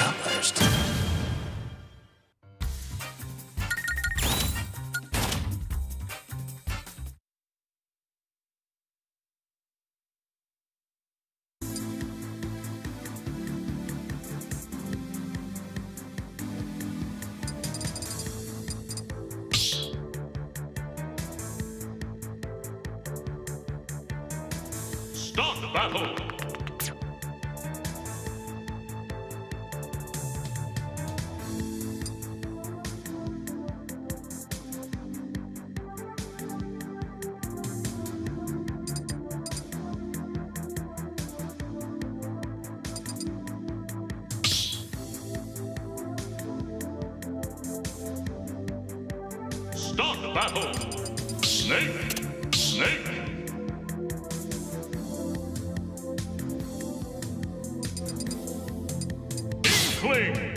outburst. Start the battle. Start battle. Snake. Snake. Inkling.